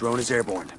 Drone is airborne.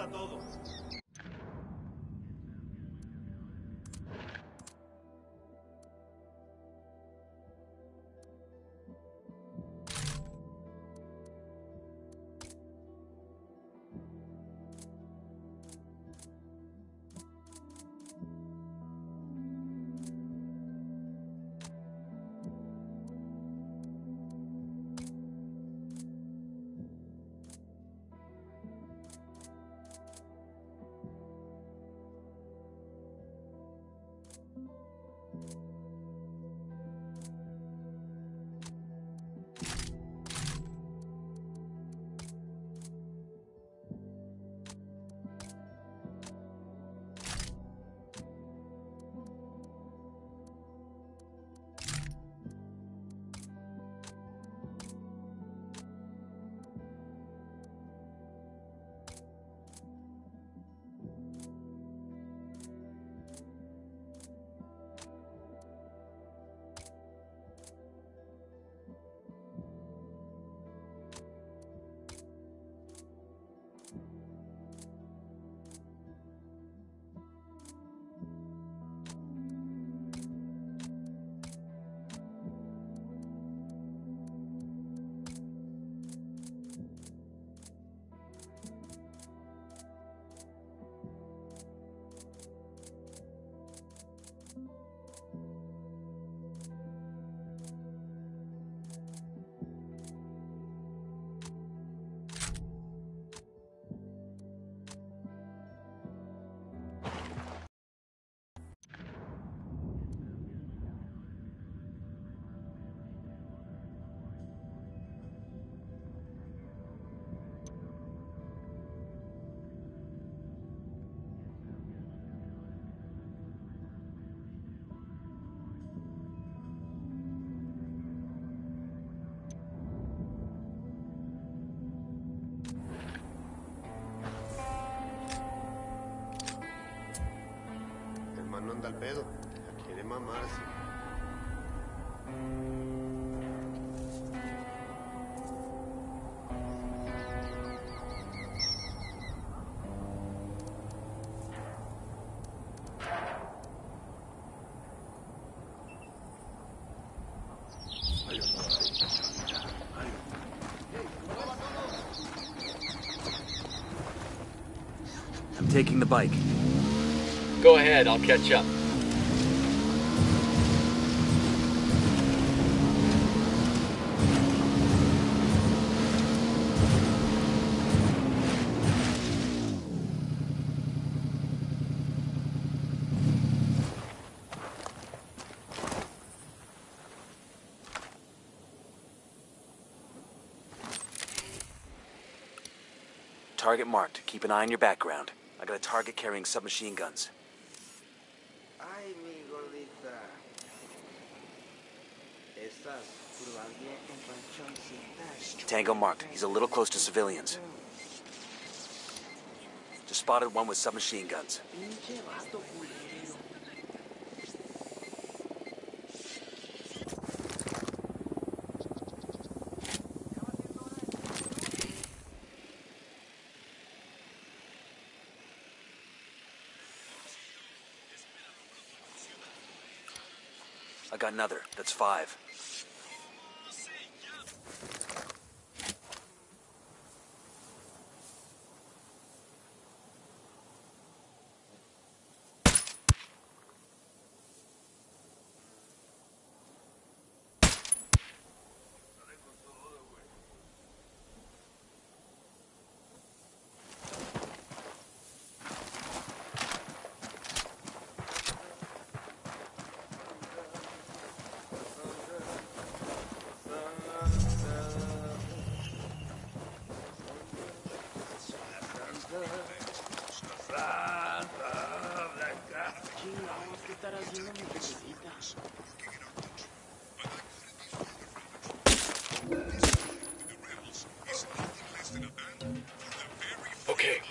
importa todo. Anda al pedo. Quiere mamarse. I'm taking the bike. Go ahead, I'll catch up. Target marked. Keep an eye on your background. I got a target carrying submachine guns. Tango marked. He's a little close to civilians. Just spotted one with submachine guns. I got another. That's five.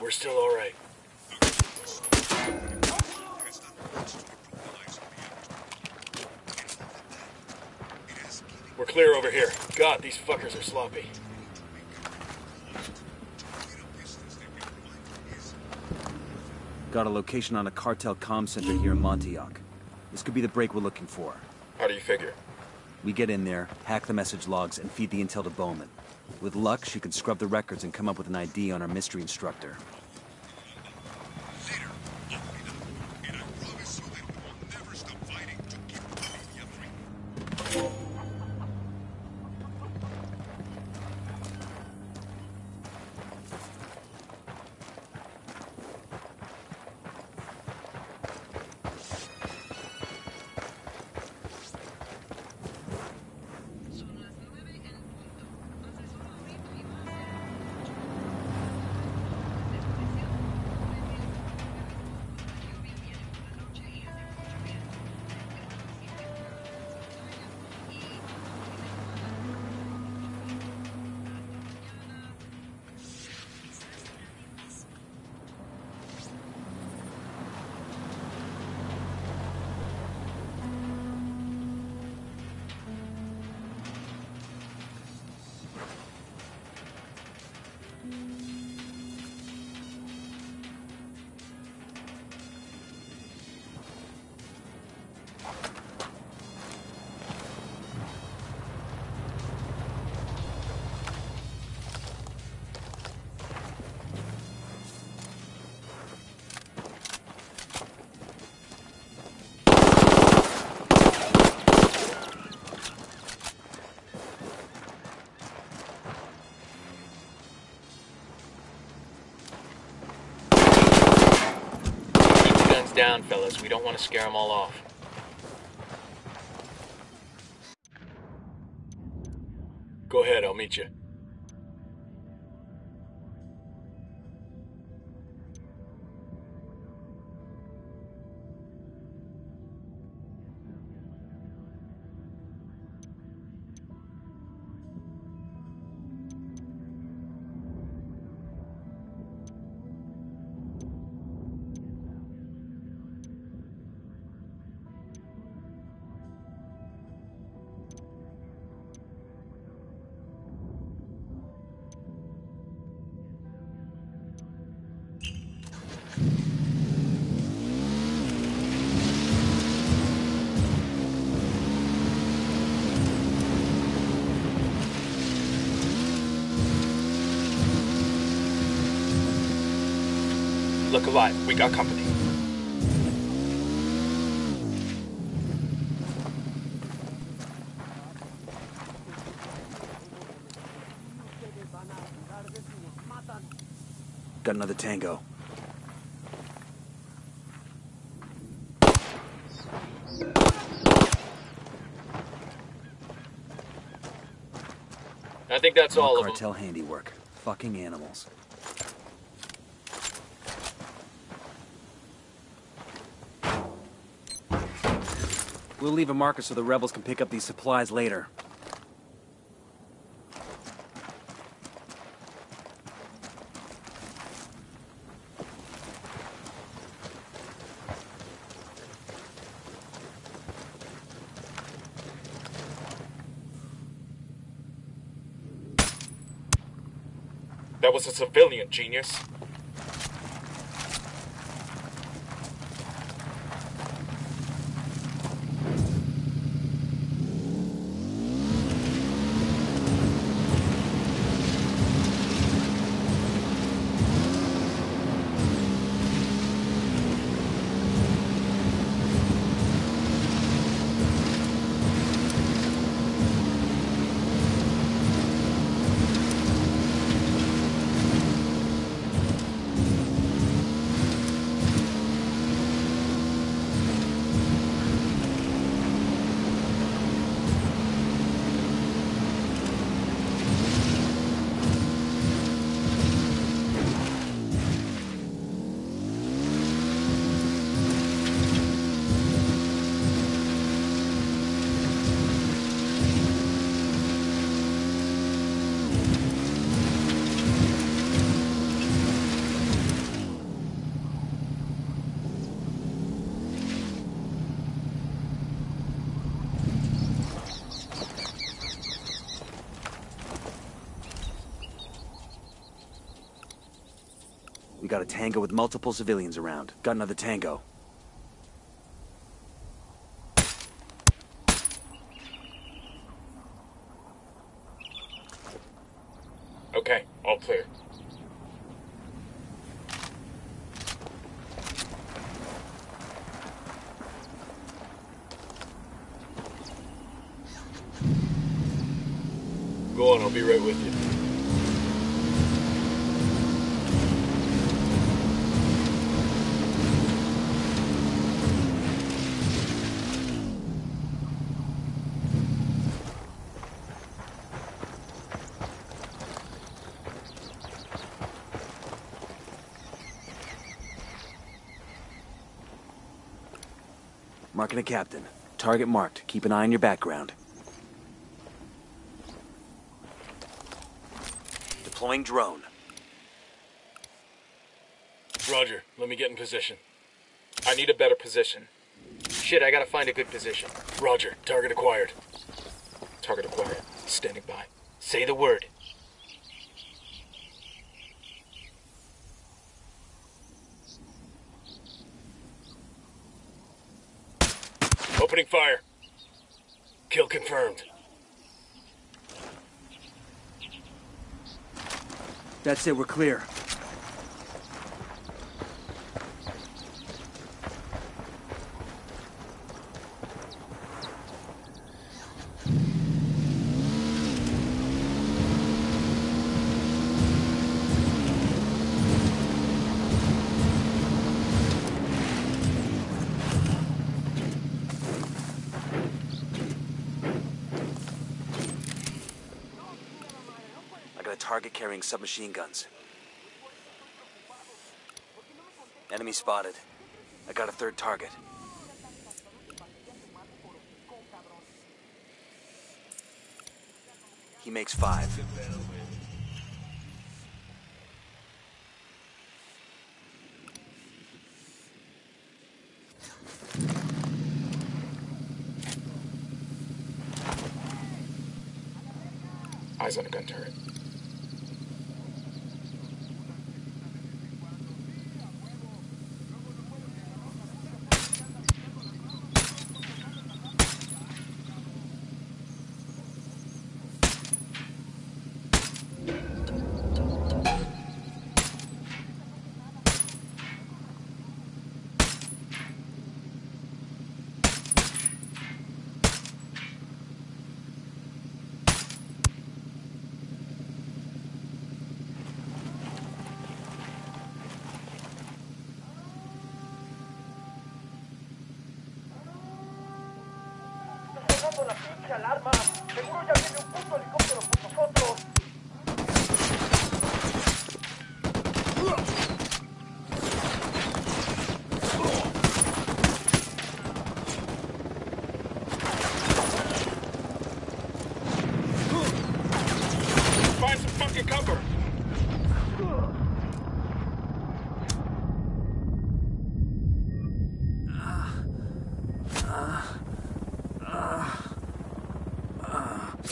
We're still all right. We're clear over here. God, these fuckers are sloppy. Got a location on a cartel comm center here in Montuyoc. This could be the break we're looking for. How do you figure? We get in there, hack the message logs, and feed the intel to Bowman. With luck, she can scrub the records and come up with an ID on our mystery instructor. Down, fellas. We don't want to scare them all off. Go ahead, I'll meet you. Got company. Got another tango. I think that's all of them. Cartel handiwork. Fucking animals. We'll leave a marker so the rebels can pick up these supplies later. That was a civilian, genius. Tango with multiple civilians around. Got another tango. Okay, all clear. Go on, I'll be right with you. Marking a captain. Target marked. Keep an eye on your background. Deploying drone. Roger, let me get in position. I need a better position. Shit, I gotta find a good position. Roger, target acquired. Target acquired. Standing by. Say the word. Opening fire. Kill confirmed. That's it, we're clear. Target carrying submachine guns. Enemy spotted. I got a third target. He makes five. Eyes on a gun turret. Alarma. Seguro ya viene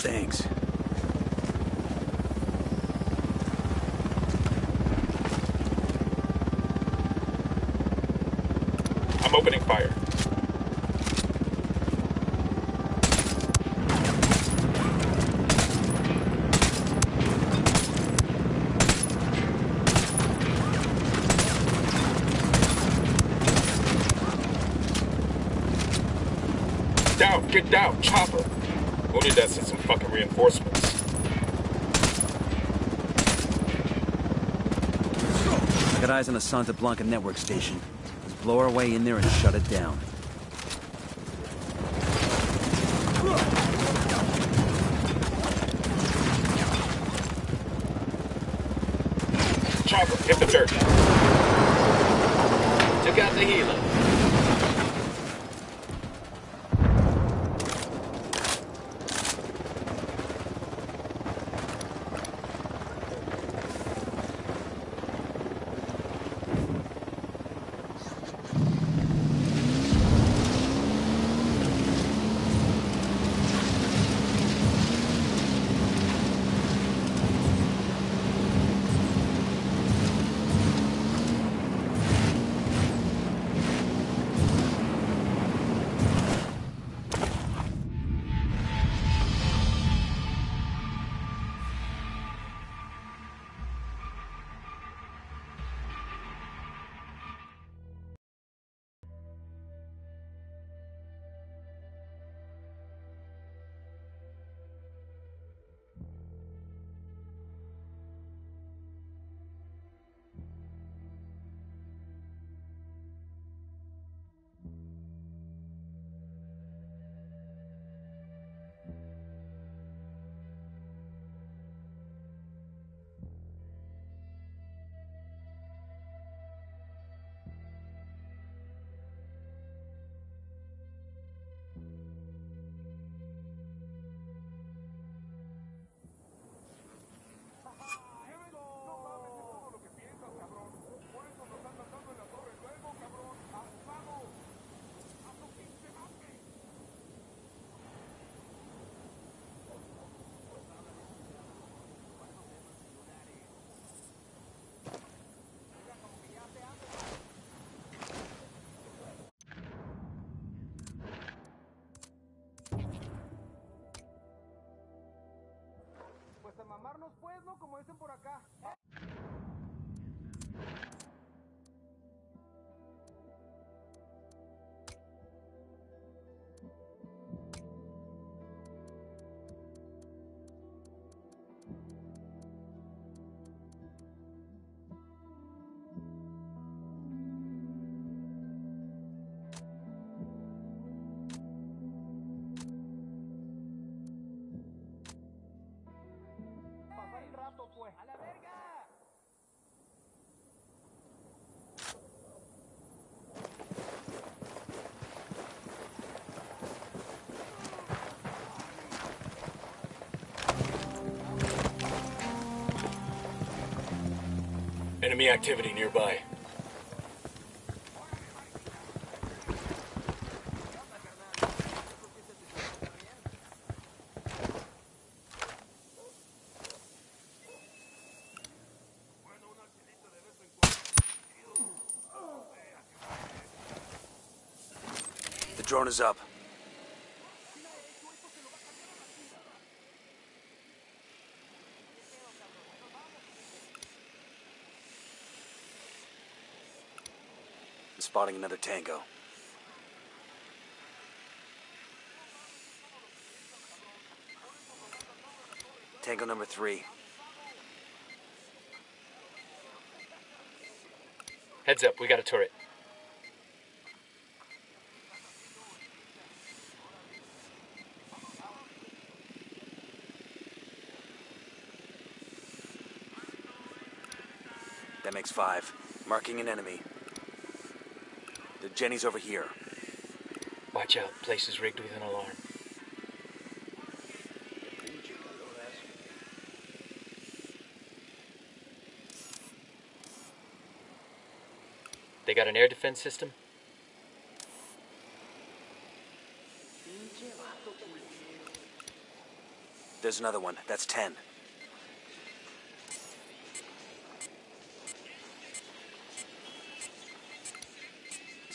I'm opening fire. Down, get down, chopper. Did that send some fucking reinforcements? I got eyes on the Santa Blanca network station. Let's blow our way in there and shut it down. Chopper, hit the dirt. Took out the healer. El pues. ¡A la verga! Enemy activity nearby. Is up. I'm spotting another tango. Tango number three. Heads up, we got a turret. Five. Marking an enemy. The Jenny's over here. Watch out, place is rigged with an alarm. They got an air defense system? There's another one. That's ten.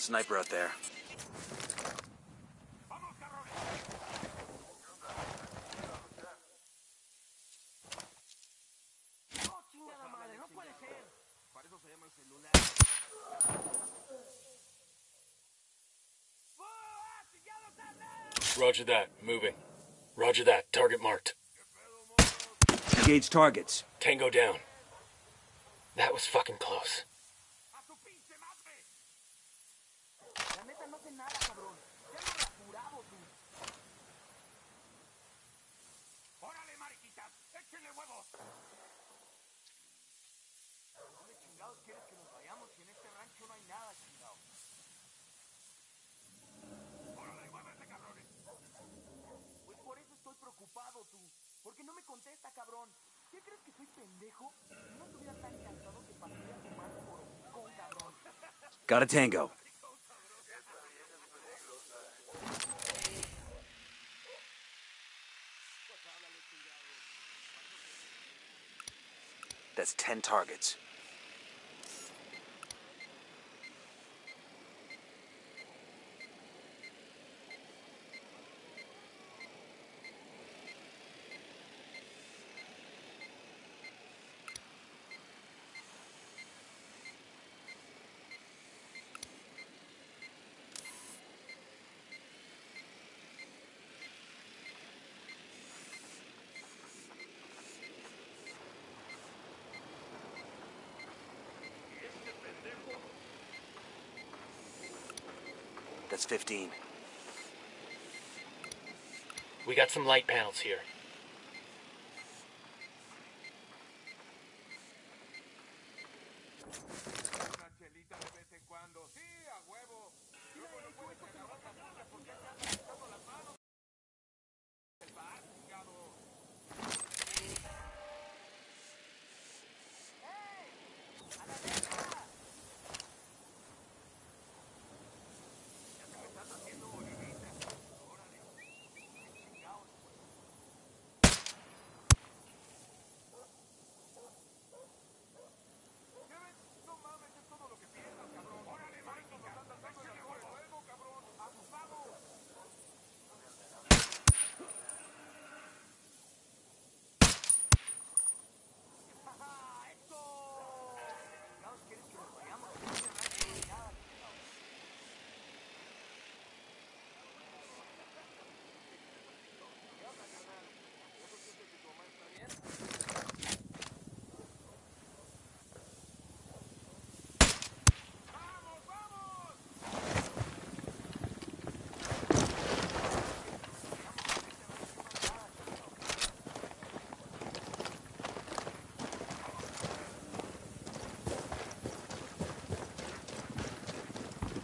Sniper out there. Roger that. Moving. Roger that. Target marked. Engage targets. Tango down. That was fucking close. Porque no me contesta, cabrón. ¿Qué crees que soy pendejo? No estuviera tan cansado que partiría tu madre por hocicón, cabrón. Got a tango. That's ten targets. That's 15. We got some light panels here.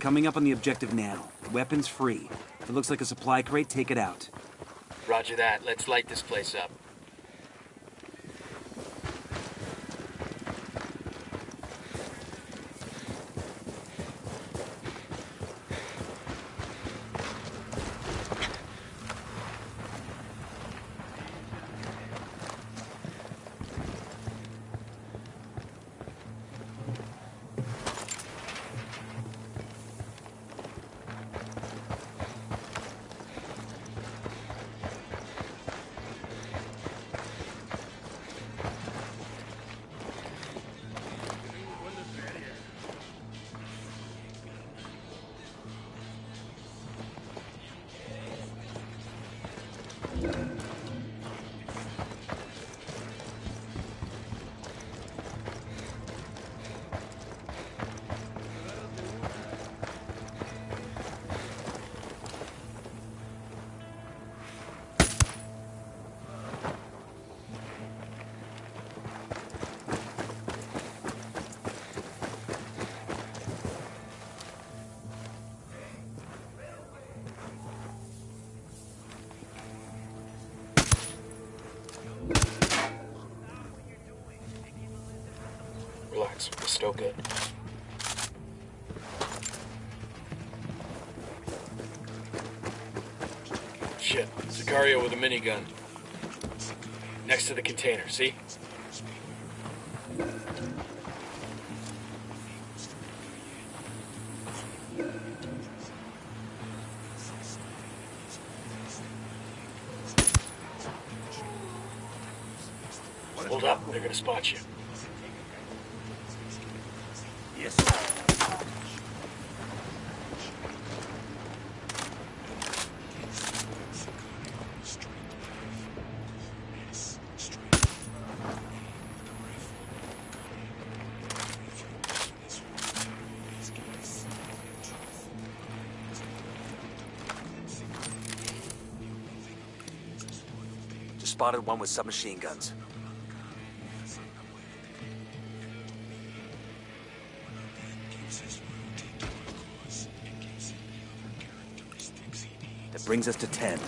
Coming up on the objective now. Weapons free. If it looks like a supply crate, take it out. Roger that. Let's light this place up. Minigun. Next to the container, see? Hold up, they're gonna spot you. Spotted one with submachine guns. That brings us to 10.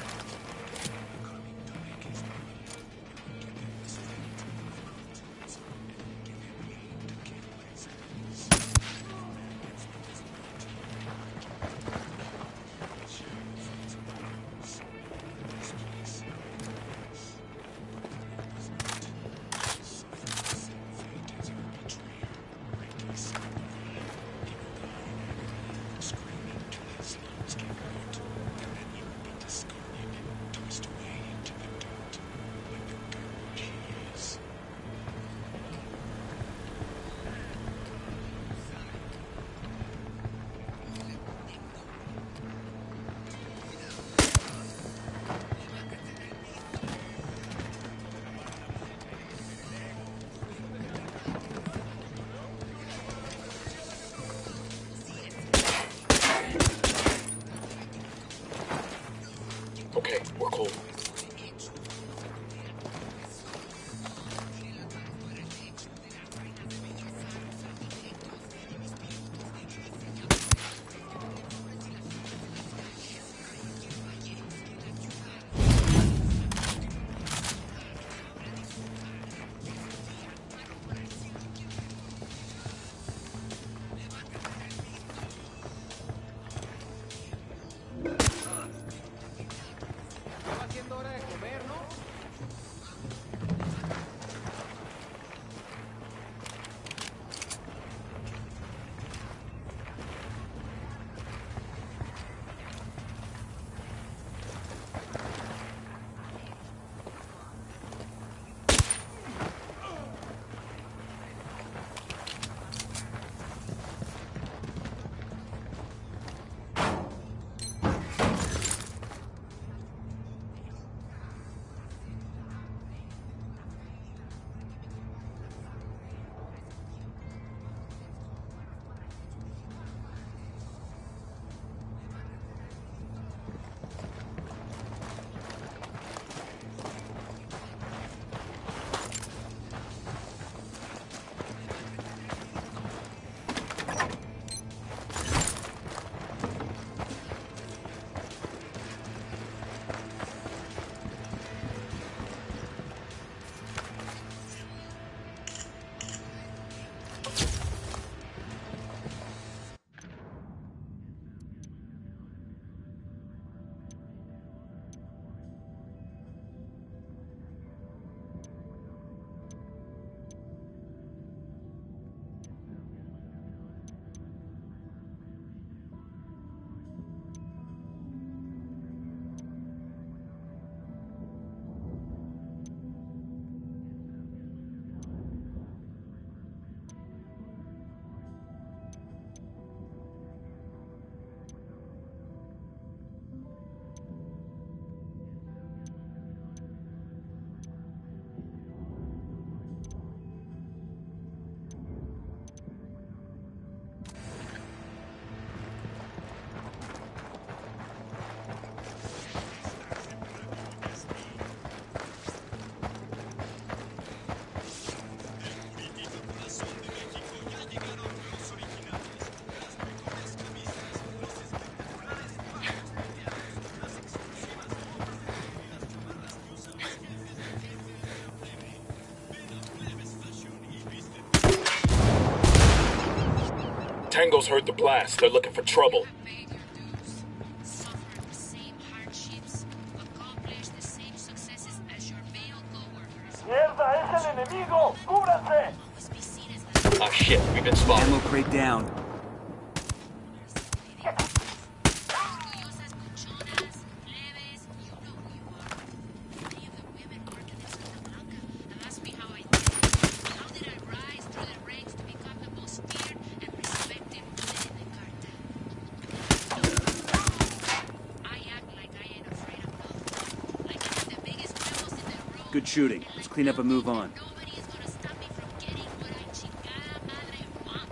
Tango's heard the blast. They're looking for trouble. paid your dues, suffered the same hardships, accomplished the same successes as your male coworkers. ¡Mierda, es el enemigo! ¡Cúbranse! Always be seen as the Ah, shit, we've been spotted. Ammo crate down. Shooting. Let's clean up and move on. Frag is gonna stop me from getting what I chingada madre want.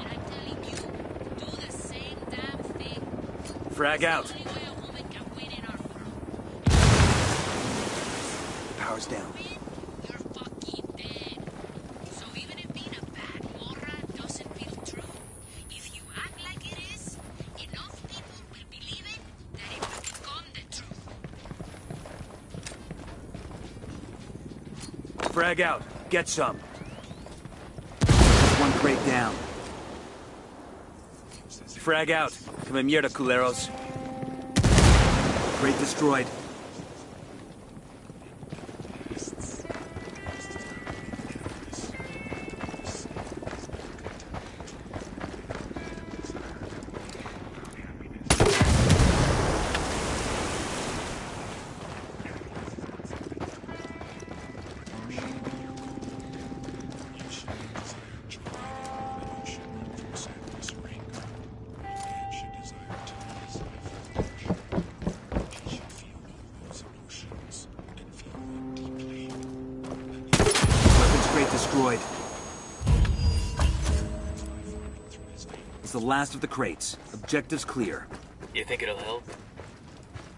And I'm telling you, do the same damn thing. Frag out. It's the only way a woman can win in our world. Power's down. Win, you're fucking dead. So even if being a bad morra doesn't feel true, if you act like it is, enough people will believe it that it will become the truth. Frag out. Get some. One crate down. Frag out. Come mierda, culeros. Crate destroyed. Last of the crates. Objectives clear. You think it'll help?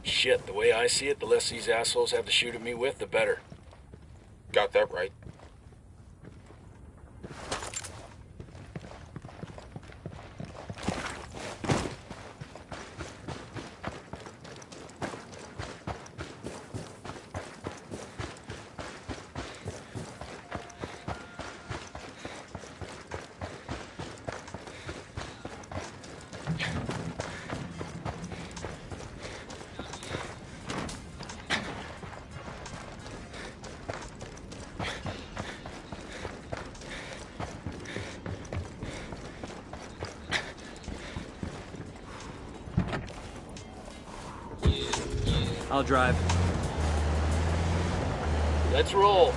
Shit, the way I see it, the less these assholes have to shoot at me with, the better. Got that right. I'll drive. Let's roll.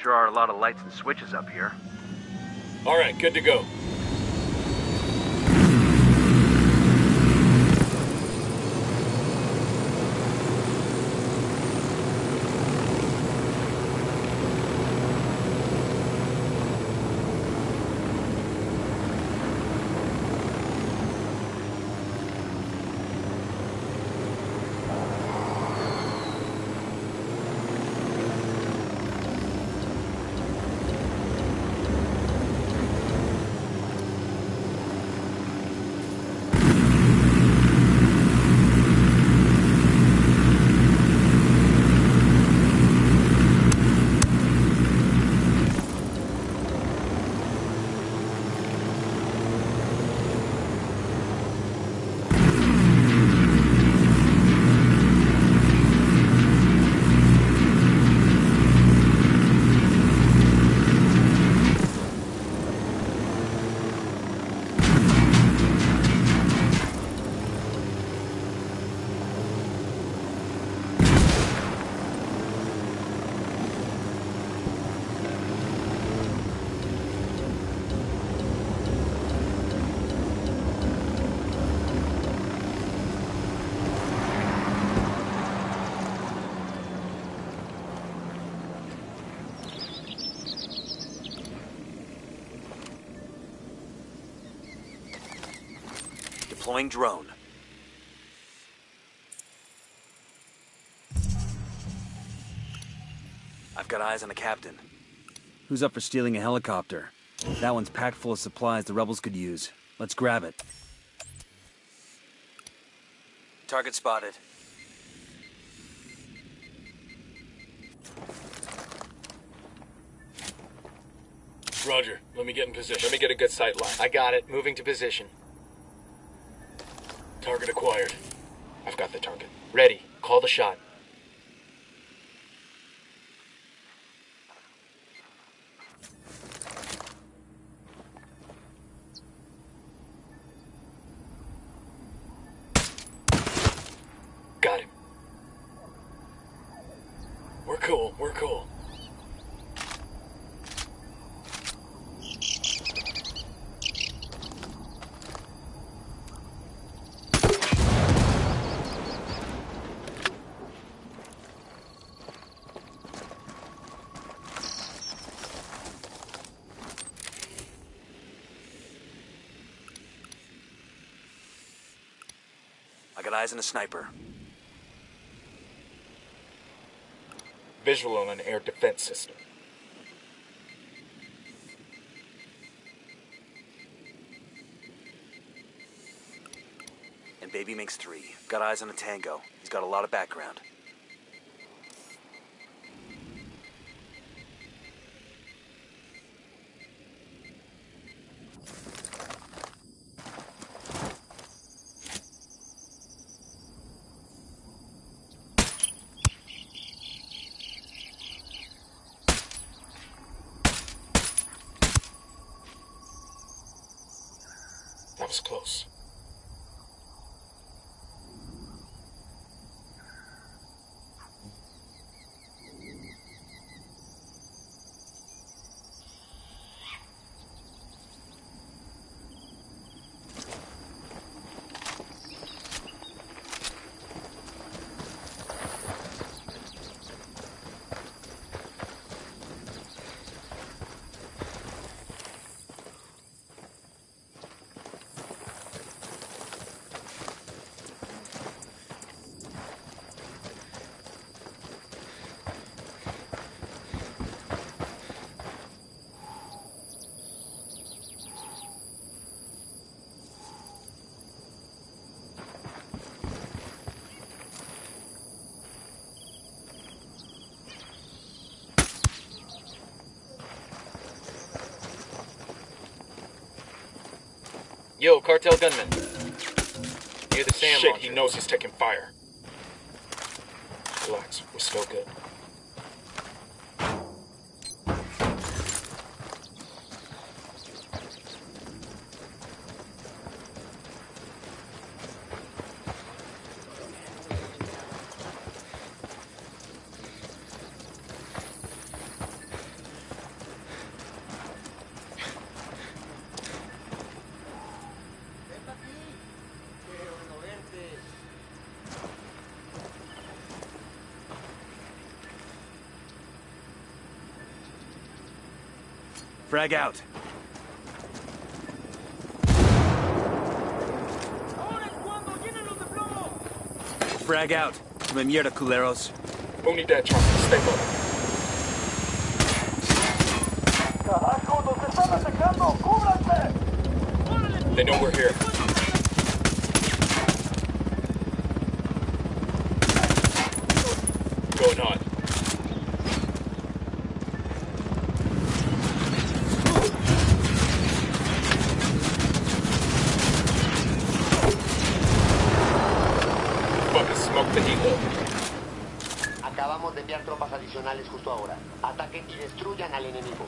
Sure are a lot of lights and switches up here. All right, good to go. Deploying drone. I've got eyes on the captain. Who's up for stealing a helicopter? That one's packed full of supplies the rebels could use. Let's grab it. Target spotted. Roger. Let me get in position. Let me get a good sight line. I got it. Moving to position. Target acquired. I've got the target. Ready. Call the shot. Got him. We're cool. We're cool. I got eyes on a sniper. Visual on an air defense system. And baby makes three. Got eyes on a tango. He's got a lot of background. That was close. Yo, cartel gunman. Near the sand Shit, he knows he's taking fire. Relax, we're still good. Frag out. ¡Ahora es cuando! ¡Llénenlos de plomo! Frag out. Come mierda, culeros. Unidad trying to stay low. ¡Carajo! ¡Nos están atacando! ¡Cúbranse! They know we're here. Going on. Justo ahora. Ataquen y destruyan al enemigo.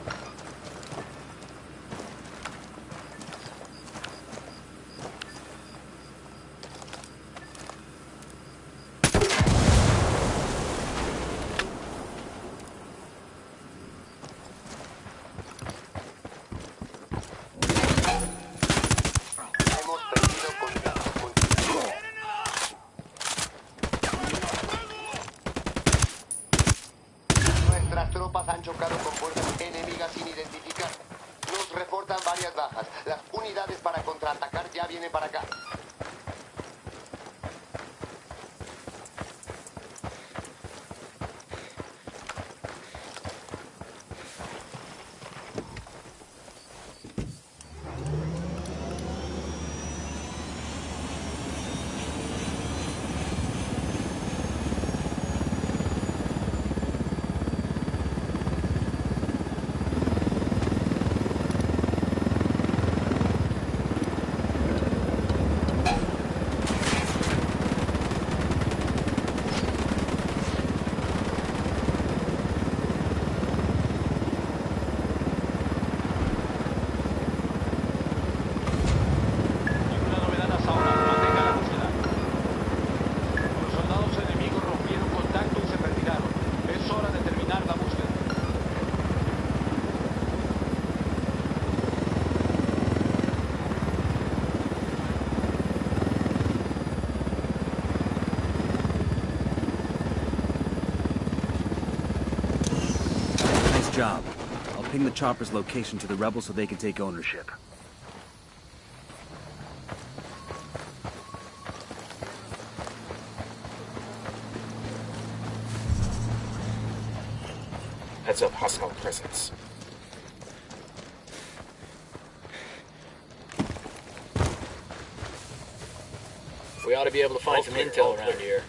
Ping the chopper's location to the rebels so they can take ownership. Heads up, hostile presence. We ought to be able to find All some clear, intel all around clear. here.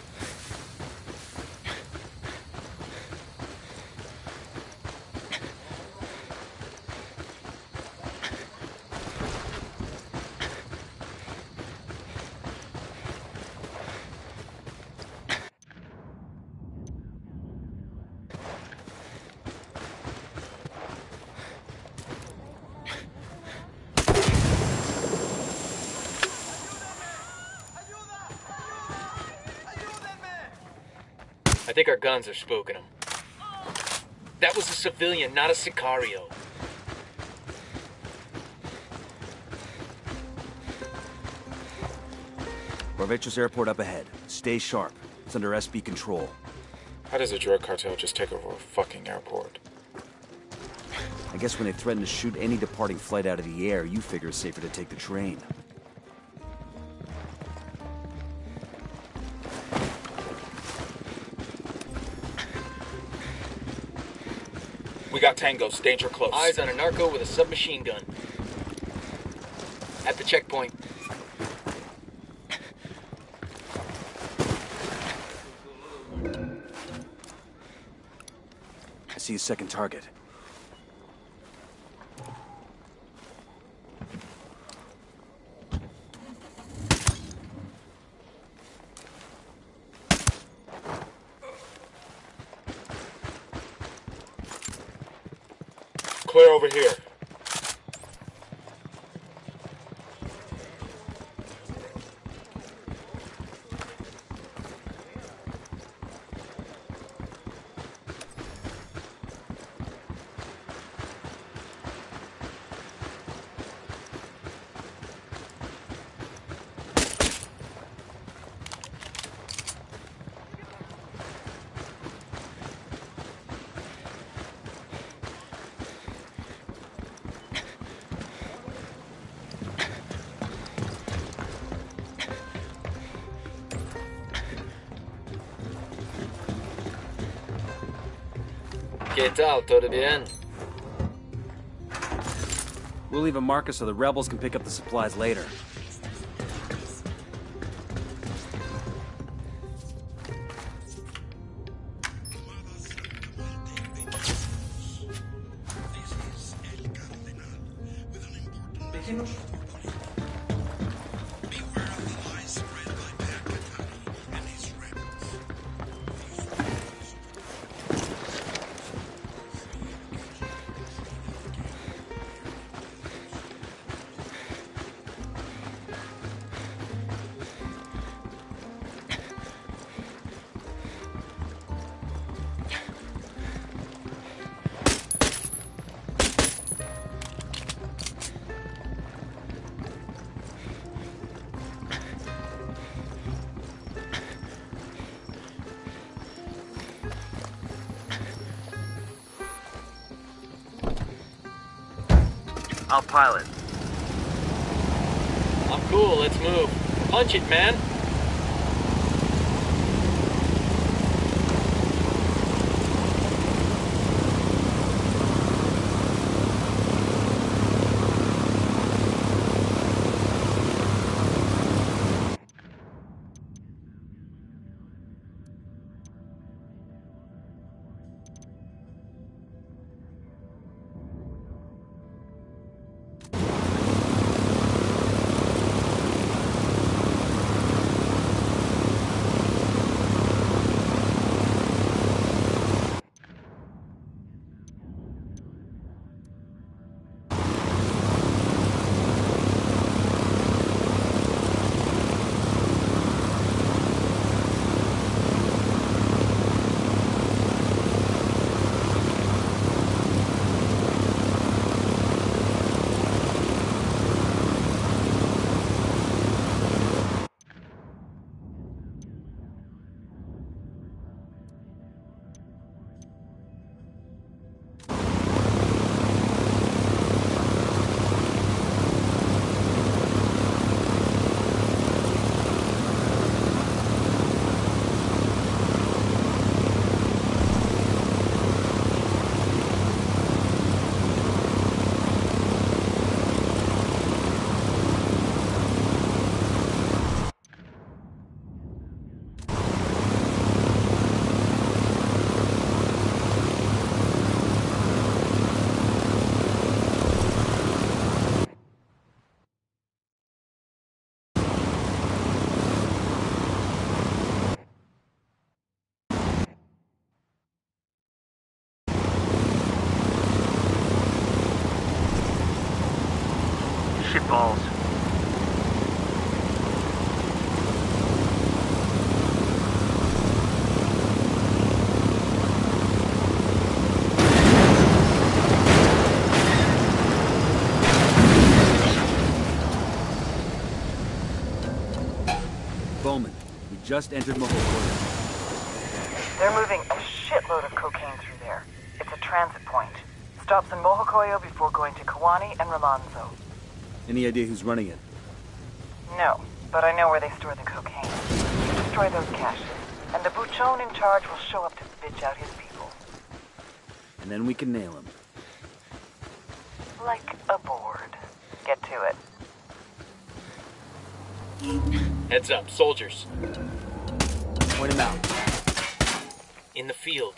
I think our guns are spooking them. That was a civilian, not a Sicario. Barvetros Airport up ahead. Stay sharp. It's under SB control. How does a drug cartel just take over a fucking airport? I guess when they threaten to shoot any departing flight out of the air, you figure it's safer to take the train. Got tangos, danger close. Eyes on a narco with a submachine gun. At the checkpoint. I see a second target. ¿Qué tal? ¿Todo bien? We'll leave a marker so the rebels can pick up the supplies later. I'll pilot. I'm cool, let's move. Punch it, man. Just entered Mojocoyo. They're moving a shitload of cocaine through there. It's a transit point. Stops in Mojocoyo before going to Koani and Remanzo. Any idea who's running it? No, but I know where they store the cocaine. Destroy those caches, and the buchon in charge will show up to bitch out his people. And then we can nail him. Like a board. Get to it. Heads up, soldiers. Point him out. In the field.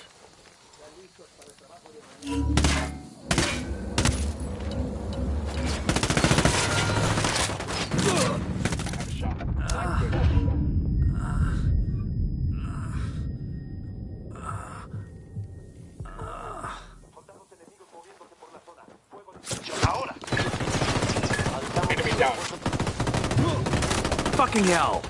Ahora. Enemy down. Fucking hell!